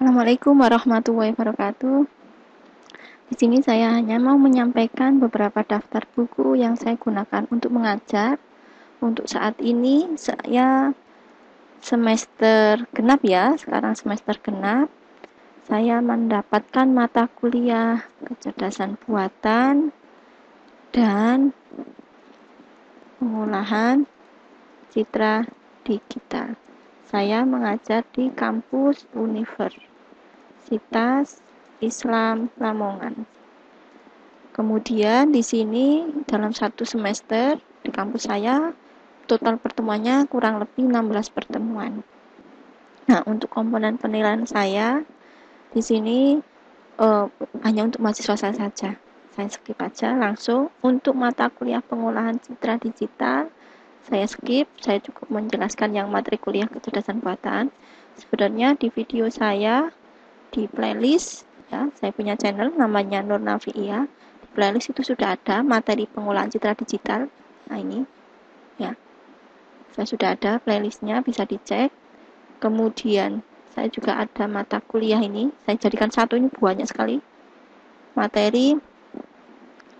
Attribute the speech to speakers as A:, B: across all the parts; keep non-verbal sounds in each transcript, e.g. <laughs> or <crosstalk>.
A: Assalamualaikum warahmatullahi wabarakatuh. Di sini saya hanya mau menyampaikan beberapa daftar buku yang saya gunakan untuk mengajar. Untuk saat ini saya semester genap ya, sekarang semester genap. Saya mendapatkan mata kuliah kecerdasan buatan dan pengolahan citra digital. Saya mengajar di kampus Universitas Islam Lamongan. Kemudian di sini dalam satu semester di kampus saya total pertemuannya kurang lebih 16 pertemuan. Nah, untuk komponen penilaian saya di sini uh, hanya untuk mahasiswa saya saja. Saya skip aja langsung untuk mata kuliah pengolahan citra digital saya skip, saya cukup menjelaskan yang materi kuliah kecerdasan buatan. Sebenarnya di video saya di playlist ya. Saya punya channel namanya Nur Navia di playlist itu sudah ada materi pengolahan citra digital. Nah ini ya. Saya sudah ada playlistnya bisa dicek. Kemudian saya juga ada mata kuliah ini. Saya jadikan satu ini banyak sekali. Materi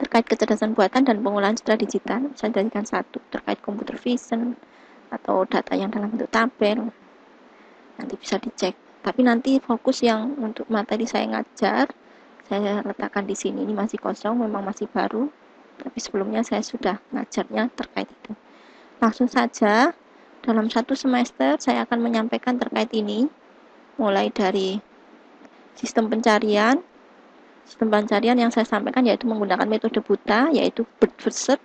A: terkait kecerdasan buatan dan pengolahan citra digital. Saya jadikan satu terkait computer vision atau data yang dalam bentuk tabel. Nanti bisa dicek tapi nanti fokus yang untuk materi saya ngajar saya letakkan di sini. Ini masih kosong memang masih baru. Tapi sebelumnya saya sudah ngajarnya terkait itu. Langsung saja dalam satu semester saya akan menyampaikan terkait ini. Mulai dari sistem pencarian. Sistem pencarian yang saya sampaikan yaitu menggunakan metode buta yaitu first search,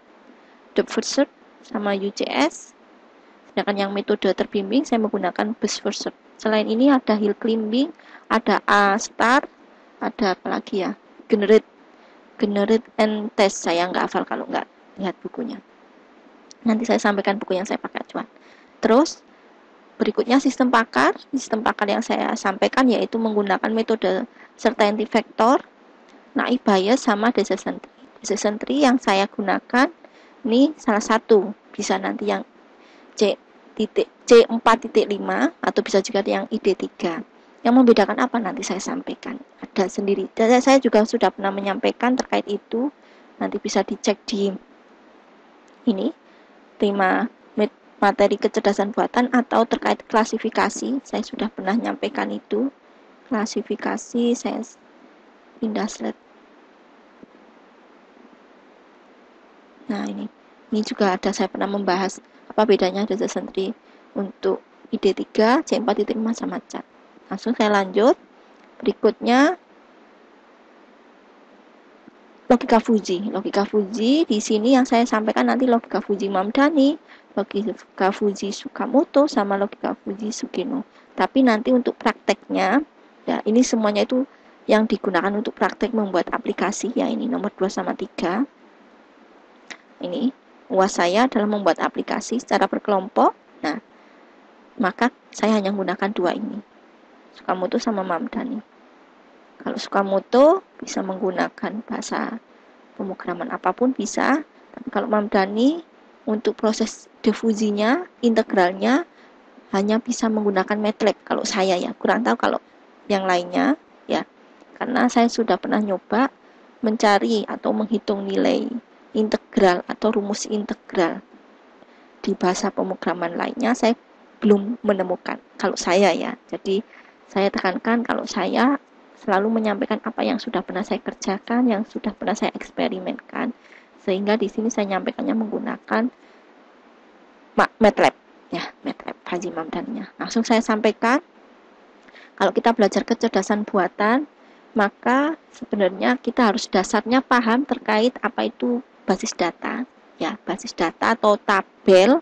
A: first sama UCS sedangkan yang metode terbimbing saya menggunakan first search Selain ini ada hill climbing, ada A star, ada apa lagi ya? Generate, generate and test. Saya nggak hafal kalau nggak lihat bukunya. Nanti saya sampaikan buku yang saya pakai acuan. Terus berikutnya sistem pakar. Sistem pakar yang saya sampaikan yaitu menggunakan metode certainty factor, naib bias sama decision tree. Decision tree yang saya gunakan ini salah satu bisa nanti yang C titik C4.5 atau bisa juga yang ID3 yang membedakan apa nanti saya sampaikan? Ada sendiri. Dan saya juga sudah pernah menyampaikan terkait itu. Nanti bisa dicek di ini tema materi kecerdasan buatan atau terkait klasifikasi. Saya sudah pernah menyampaikan itu. Klasifikasi saya pindah slide. Nah ini. Ini juga ada saya pernah membahas apa bedanya decision tree untuk ID3, C4.5 sama cat. Langsung saya lanjut. Berikutnya logika Fuji. Logika Fuji di sini yang saya sampaikan nanti logika Fuji Mamdani, logika Fuji Sukamoto sama logika Fuji Sugino. Tapi nanti untuk prakteknya ya ini semuanya itu yang digunakan untuk praktek membuat aplikasi ya ini nomor 2 sama 3. Ini uas saya dalam membuat aplikasi secara berkelompok. Nah, maka saya hanya menggunakan dua ini. Sukamoto sama Mamdani. Kalau Sukamoto bisa menggunakan bahasa pemrograman apa pun bisa, tapi kalau Mamdani untuk proses difusinya, integralnya hanya bisa menggunakan MATLAB kalau saya ya. Kurang tahu kalau yang lainnya ya. Karena saya sudah pernah nyoba mencari atau menghitung nilai integral atau rumus integral di bahasa pemrograman lainnya saya belum menemukan. Kalau saya ya jadi saya tekankan kalau saya selalu menyampaikan apa yang sudah pernah saya kerjakan yang sudah pernah saya eksperimenkan sehingga di sini saya nyampaikannya menggunakan MATLAB ya MATLAB Haji Mamdannya langsung saya sampaikan kalau kita belajar kecerdasan buatan maka sebenarnya kita harus dasarnya paham terkait apa itu basis data. Ya basis data atau tabel.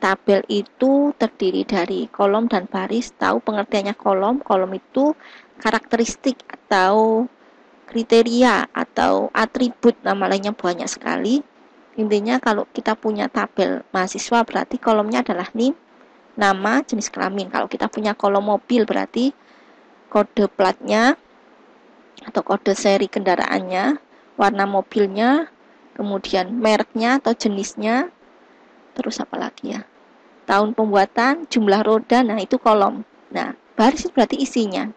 A: Tabel itu terdiri dari kolom dan baris. Tahu pengertiannya kolom? Kolom itu karakteristik atau kriteria atau atribut. Nama lainnya banyak sekali. Intinya kalau kita punya tabel mahasiswa berarti kolomnya adalah nim nama jenis kelamin. Kalau kita punya kolom mobil berarti kode platnya atau kode seri kendaraannya warna mobilnya kemudian mereknya atau jenisnya, terus apa lagi ya? Tahun pembuatan, jumlah roda, nah itu kolom. Nah, baris itu berarti isinya.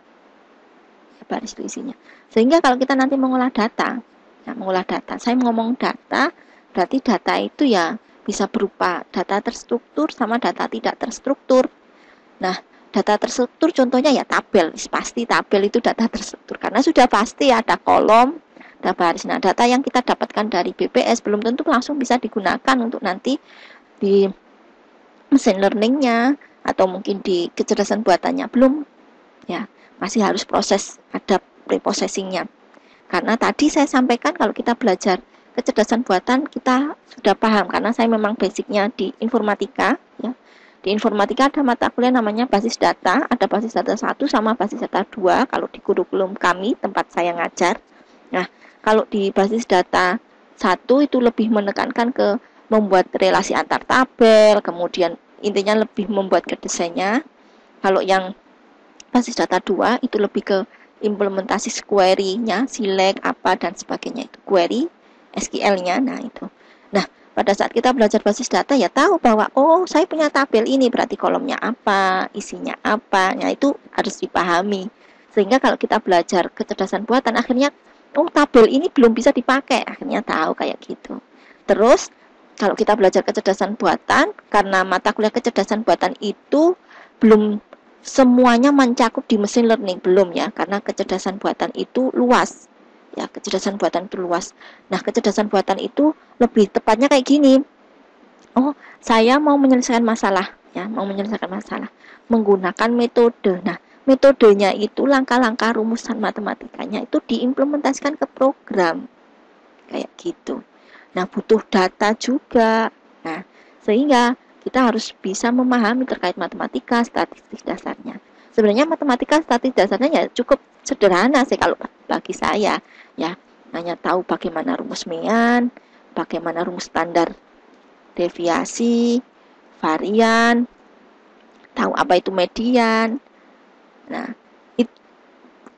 A: baris itu isinya. Sehingga kalau kita nanti mengolah data, ya, mengolah data, saya ngomong data, berarti data itu ya bisa berupa data terstruktur sama data tidak terstruktur. Nah, data terstruktur contohnya ya tabel, pasti tabel itu data terstruktur karena sudah pasti ada kolom, ada baris. Nah, data yang kita dapatkan dari BPS belum tentu langsung bisa digunakan untuk nanti di mesin learningnya atau mungkin di kecerdasan buatannya. Belum. Ya masih harus proses ada preprocessingnya. Karena tadi saya sampaikan kalau kita belajar kecerdasan buatan kita sudah paham. Karena saya memang basicnya di informatika ya. Di informatika ada mata kuliah namanya basis data, ada basis data 1 sama basis data 2 kalau di kurikulum kami tempat saya ngajar. Nah, kalau di basis data 1 itu lebih menekankan ke membuat relasi antar tabel, kemudian intinya lebih membuat ke desainnya. Kalau yang basis data 2 itu lebih ke implementasi query-nya, select apa dan sebagainya itu query SQL-nya. Nah, itu. Nah, pada saat kita belajar basis data ya tahu bahwa oh saya punya tabel ini berarti kolomnya apa, isinya apa. Nah, itu harus dipahami. Sehingga kalau kita belajar kecerdasan buatan akhirnya oh tabel ini belum bisa dipakai, akhirnya tahu kayak gitu. Terus kalau kita belajar kecerdasan buatan karena mata kuliah kecerdasan buatan itu belum semuanya mencakup di mesin learning belum ya karena kecerdasan buatan itu luas. Ya kecerdasan buatan itu luas. Nah kecerdasan buatan itu lebih tepatnya kayak gini. Oh saya mau menyelesaikan masalah. Ya mau menyelesaikan masalah. Menggunakan metode. Nah metodenya itu langkah-langkah rumusan matematikanya itu diimplementasikan ke program. Kayak gitu. Nah butuh data juga. Nah sehingga kita harus bisa memahami terkait matematika statistik dasarnya. Sebenarnya matematika statistik dasarnya ya cukup sederhana sih kalau bagi saya ya. Hanya tahu bagaimana rumus Mean, bagaimana rumus standar deviasi, varian, tahu apa itu median. Nah, it,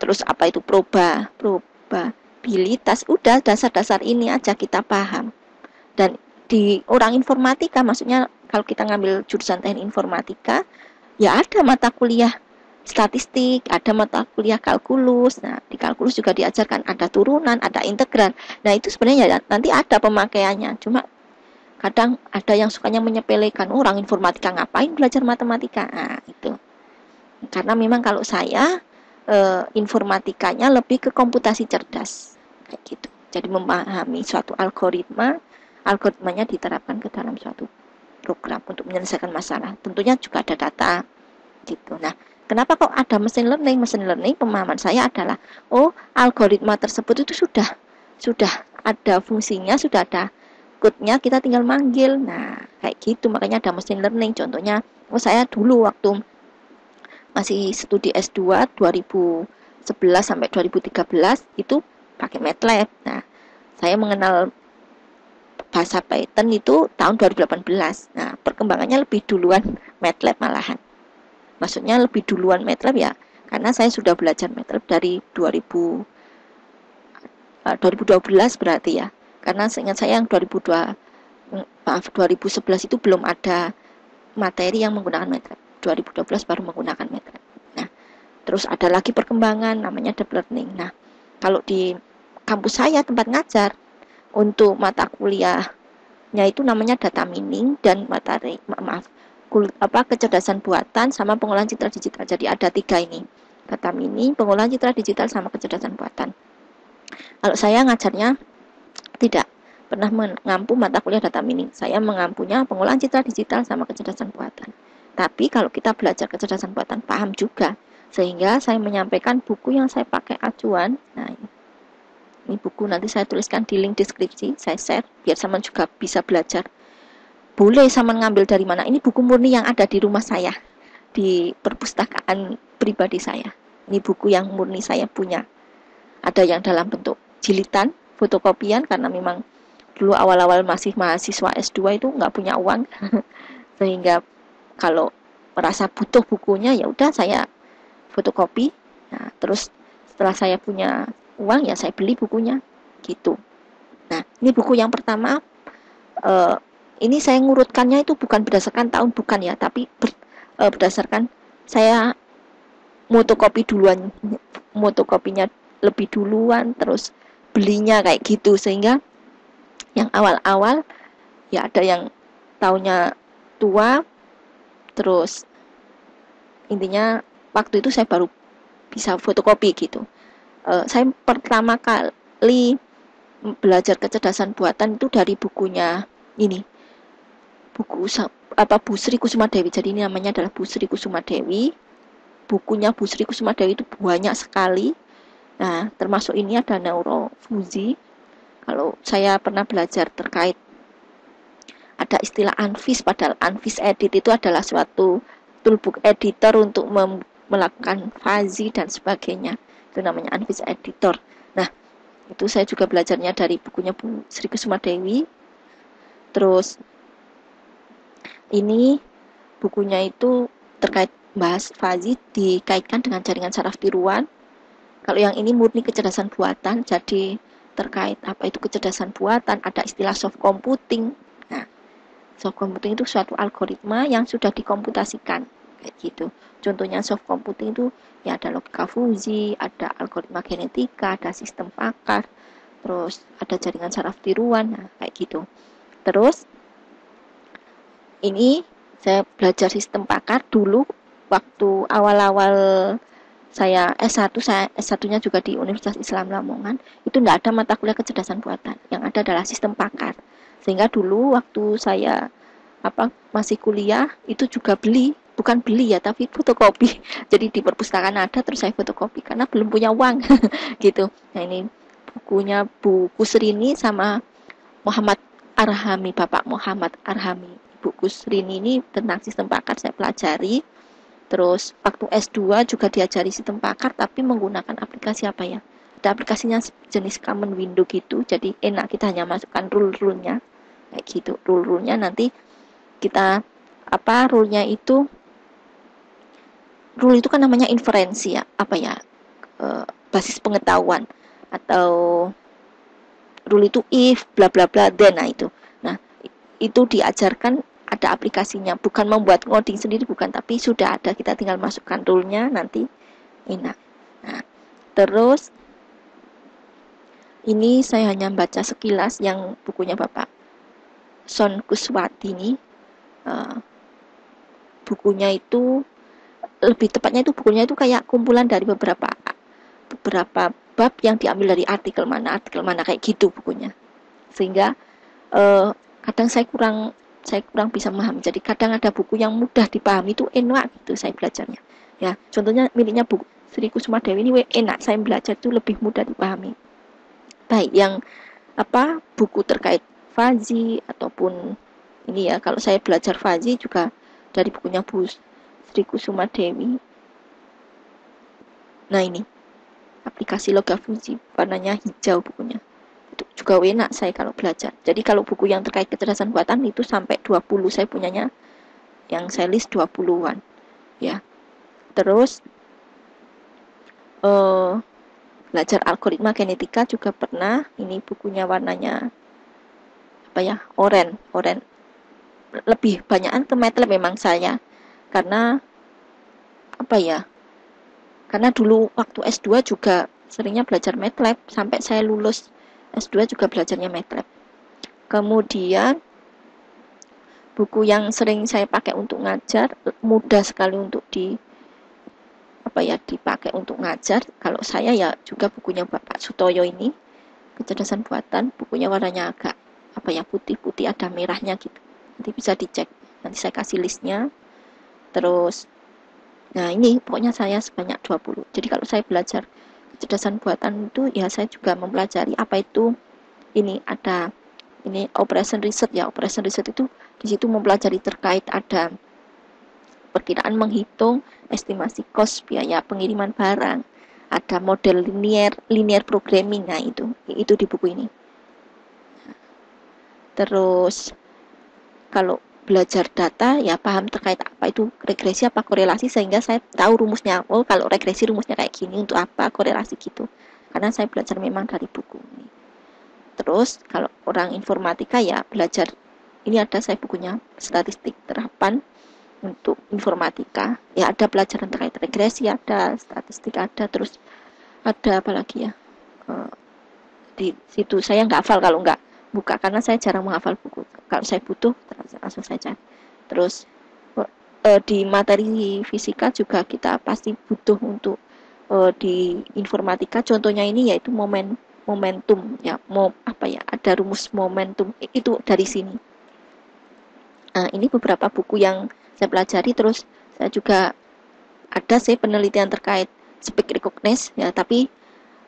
A: terus apa itu proba, probabilitas. Udah dasar-dasar ini aja kita paham. Dan di orang informatika maksudnya kalau kita ngambil jurusan teknik informatika ya ada mata kuliah statistik, ada mata kuliah kalkulus. Nah, di kalkulus juga diajarkan ada turunan, ada integral. Nah, itu sebenarnya ya, nanti ada pemakaiannya. Cuma kadang ada yang sukanya menyepelekan orang informatika ngapain belajar matematika. Nah, itu. Karena memang kalau saya e, informatikanya lebih ke komputasi cerdas. Kayak gitu. Jadi memahami suatu algoritma, algoritmanya diterapkan ke dalam suatu program untuk menyelesaikan masalah. Tentunya juga ada data gitu. Nah, Kenapa kok ada mesin learning? Mesin learning pemahaman saya adalah oh algoritma tersebut itu sudah sudah ada fungsinya, sudah ada code-nya, kita tinggal manggil. Nah, kayak gitu makanya ada mesin learning. Contohnya, oh saya dulu waktu masih studi S2 2011 sampai 2013 itu pakai MATLAB. Nah, saya mengenal bahasa Python itu tahun 2018. Nah, perkembangannya lebih duluan <laughs> MATLAB malahan maksudnya lebih duluan MATLAB ya karena saya sudah belajar MATLAB dari 2000 2012 eh, berarti ya karena seingat saya yang 2002 maaf 2011 itu belum ada materi yang menggunakan MATLAB 2012 baru menggunakan MATLAB nah terus ada lagi perkembangan namanya deep learning nah kalau di kampus saya tempat ngajar untuk mata kuliahnya itu namanya data mining dan materi maaf apa kecerdasan buatan sama pengolahan citra digital. Jadi ada tiga ini. Data mini, pengolahan citra digital sama kecerdasan buatan. Kalau saya ngajarnya tidak pernah mengampu mata kuliah data mini. Saya mengampunya pengolahan citra digital sama kecerdasan buatan. Tapi kalau kita belajar kecerdasan buatan paham juga. Sehingga saya menyampaikan buku yang saya pakai acuan. Nah, ini. Buku nanti saya tuliskan di link deskripsi, saya share biar sama juga bisa belajar. Boleh sama ngambil dari mana? Ini buku murni yang ada di rumah saya di perpustakaan pribadi saya. Ini buku yang murni saya punya. Ada yang dalam bentuk jilitan fotokopian karena memang dulu awal-awal masih mahasiswa S2 itu nggak punya uang. <laughs> Sehingga kalau merasa butuh bukunya ya udah saya fotokopi. Nah terus setelah saya punya uang ya saya beli bukunya. Gitu. Nah ini buku yang pertama. Uh, ini saya ngurutkannya itu bukan berdasarkan tahun bukan ya tapi ber, e, berdasarkan saya fotokopi duluan motokopinya lebih duluan terus belinya kayak gitu. Sehingga yang awal-awal ya ada yang tahunnya tua terus intinya waktu itu saya baru bisa fotokopi gitu. Uh, saya pertama kali belajar kecerdasan buatan itu dari bukunya ini. Buku apa Bu Sri Kusuma Dewi jadi ini namanya adalah Bu Sri Kusuma Dewi bukunya Bu Sri Kusuma Dewi itu banyak sekali. Nah termasuk ini ada neurofuzi kalau saya pernah belajar terkait ada istilah Anvis padahal Anvis Edit itu adalah suatu toolbook editor untuk melakukan fazi dan sebagainya. Itu namanya Anvis Editor. Nah itu saya juga belajarnya dari bukunya Bu Sri Kusuma Dewi. Terus ini bukunya itu terkait bahas fazi dikaitkan dengan jaringan saraf tiruan. Kalau yang ini murni kecerdasan buatan jadi terkait apa itu kecerdasan buatan, ada istilah soft computing. Soft computing itu suatu algoritma yang sudah dikomputasikan kayak gitu. Contohnya soft computing itu ya ada logika fuzi, ada algoritma genetika, ada sistem pakar, terus ada jaringan saraf tiruan, nah kayak gitu. Terus ini saya belajar sistem pakar dulu waktu awal-awal saya S1 saya S1-nya juga di Universitas Islam Lamongan itu tidak ada mata kuliah kecerdasan buatan yang ada adalah sistem pakar sehingga dulu waktu saya apa masih kuliah itu juga beli bukan beli ya tapi fotokopi. <laughs> Jadi di perpustakaan ada terus saya fotokopi karena belum punya uang. <laughs> Gitu. Nah ini bukunya Bu Kusrini sama Muhammad Arhami Bapak Muhammad Arhami. Bu Kusrini ini tentang sistem pakar saya pelajari. Terus waktu S2 juga diajari sistem pakar tapi menggunakan aplikasi apa ya? Ada aplikasinya jenis common window gitu. Jadi enak kita hanya masukkan rule-rule-nya kayak gitu. Rule-rule-nya nanti kita apa rule-nya itu rule itu kan namanya inferensi ya, apa ya? E, basis pengetahuan atau rule itu if bla bla bla then nah itu. Nah, itu diajarkan ada aplikasinya bukan membuat ngoding sendiri bukan tapi sudah ada kita tinggal masukkan rule-nya nanti enak nah terus ini saya hanya baca sekilas yang bukunya Bapak Son Kuswati ini uh, bukunya itu lebih tepatnya itu bukunya itu kayak kumpulan dari beberapa beberapa bab yang diambil dari artikel mana artikel mana kayak gitu bukunya sehingga uh, kadang saya kurang saya kurang bisa memahami. Jadi kadang ada buku yang mudah dipahami itu enak gitu saya belajarnya. Ya, contohnya miliknya buku Sri Kusuma Dewi ini enak saya belajar itu lebih mudah dipahami. Baik yang apa buku terkait Fazi ataupun ini ya. Kalau saya belajar Fazi juga dari bukunya Bu Sri Kusuma Dewi. Nah ini. Aplikasi Loga Fuji warnanya hijau bukunya. Itu juga enak saya kalau belajar. Jadi kalau buku yang terkait kecerdasan buatan itu sampai 20 saya punyanya yang saya list 20-an ya. Terus uh, belajar algoritma genetika juga pernah. Ini bukunya warnanya apa ya oren oren lebih banyakan ke MATLAB memang saya. Karena apa ya karena dulu waktu S2 juga seringnya belajar MATLAB sampai saya lulus S2 juga belajarnya MATLAB. Kemudian buku yang sering saya pakai untuk ngajar mudah sekali untuk di apa ya dipakai untuk ngajar. Kalau saya ya juga bukunya Bapak Sutoyo ini kecerdasan buatan, bukunya warnanya agak apa ya putih-putih ada merahnya gitu. Nanti bisa dicek. Nanti saya kasih listnya. Terus Nah, ini pokoknya saya sebanyak 20. Jadi kalau saya belajar kecerdasan buatan itu ya saya juga mempelajari apa itu ini ada ini operation research ya operation research itu di situ mempelajari terkait ada perkiraan menghitung estimasi cost biaya pengiriman barang. Ada model linear linear programming. Nah itu itu di buku ini. Terus kalau belajar data ya paham terkait apa itu regresi apa korelasi sehingga saya tahu rumusnya. Oh kalau regresi rumusnya kayak gini untuk apa korelasi gitu? Karena saya belajar memang dari buku ini. Terus kalau orang informatika ya belajar. Ini ada saya bukunya statistik terapan untuk informatika. Ya ada pelajaran terkait regresi ada statistik ada terus ada apa lagi ya? Uh, di situ. Saya nggak hafal kalau nggak buka karena saya jarang menghafal buku. Kalau saya butuh langsung saja terus uh, di materi fisika juga kita pasti butuh untuk uh, di informatika. Contohnya ini yaitu momen momentum ya mau apa ya ada rumus momentum. Itu dari sini. Nah ini beberapa buku yang saya pelajari terus saya juga ada sih penelitian terkait speak recognize ya tapi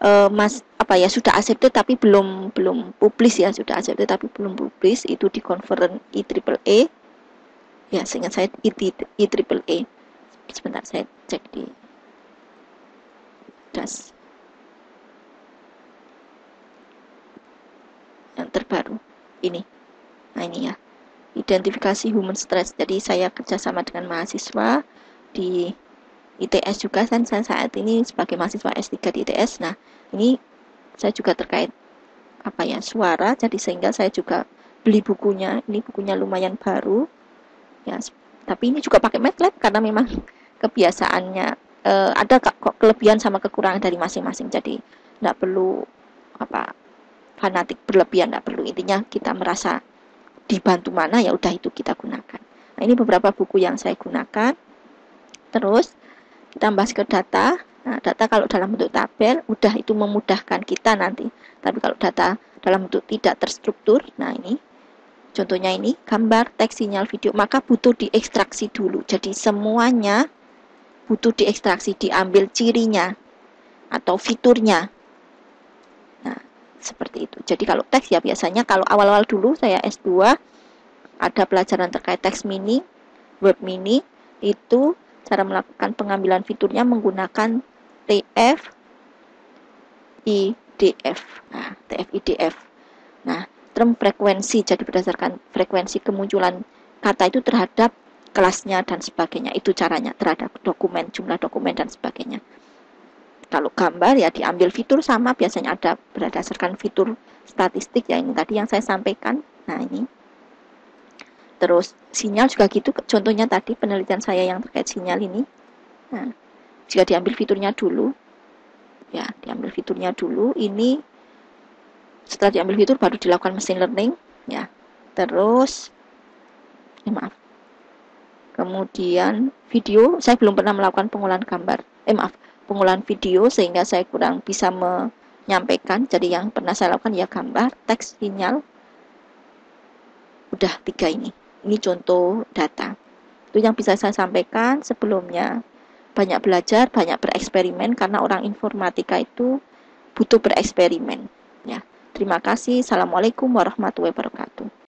A: uh, mas apa ya sudah accepted tapi belum belum publis ya sudah accepted tapi belum publis itu di conference IEEE ya seingat saya IEEE sebentar saya cek di das. Yang terbaru ini. Nah ini ya identifikasi human stress. Jadi saya kerjasama dengan mahasiswa di ITS juga kan saya saat ini sebagai mahasiswa S3 di ITS nah ini saya juga terkait apa ya suara. Jadi sehingga saya juga beli bukunya. Ini bukunya lumayan baru. Ya tapi ini juga pakai MATLAB karena memang kebiasaannya eh, ada kok kelebihan sama kekurangan dari masing-masing. Jadi tidak perlu apa fanatik berlebihan tidak perlu. Intinya kita merasa dibantu mana ya udah itu kita gunakan nah ini beberapa buku yang saya gunakan terus kita bahas ke data. Nah, data kalau dalam bentuk tabel, udah itu memudahkan kita nanti. Tapi kalau data dalam bentuk tidak terstruktur, nah ini, contohnya ini, gambar, teks, sinyal, video, maka butuh diekstraksi dulu. Jadi semuanya butuh diekstraksi, diambil cirinya atau fiturnya. Seperti itu. Jadi kalau teks ya biasanya kalau awal-awal dulu saya S2 ada pelajaran terkait teks mini, web mini, itu Cara melakukan pengambilan fiturnya menggunakan TF IDF. Nah, TF IDF. Nah, term frekuensi jadi berdasarkan frekuensi kemunculan kata itu terhadap kelasnya dan sebagainya. Itu caranya terhadap dokumen, jumlah dokumen dan sebagainya. Kalau gambar ya diambil fitur sama biasanya ada berdasarkan fitur statistik ya ini tadi yang saya sampaikan. Nah, ini Terus sinyal juga gitu, contohnya tadi penelitian saya yang terkait sinyal ini. Nah, jika diambil fiturnya dulu, ya diambil fiturnya dulu, ini setelah diambil fitur baru dilakukan machine learning, ya. Terus, eh, maaf, kemudian video, saya belum pernah melakukan pengolahan gambar, eh maaf, pengolahan video sehingga saya kurang bisa menyampaikan. Jadi yang pernah saya lakukan ya gambar, teks, sinyal, udah tiga ini. Ini contoh data. Itu yang bisa saya sampaikan sebelumnya. Banyak belajar, banyak bereksperimen karena orang informatika itu butuh bereksperimen. Ya. Terima kasih. Assalamualaikum warahmatullahi wabarakatuh.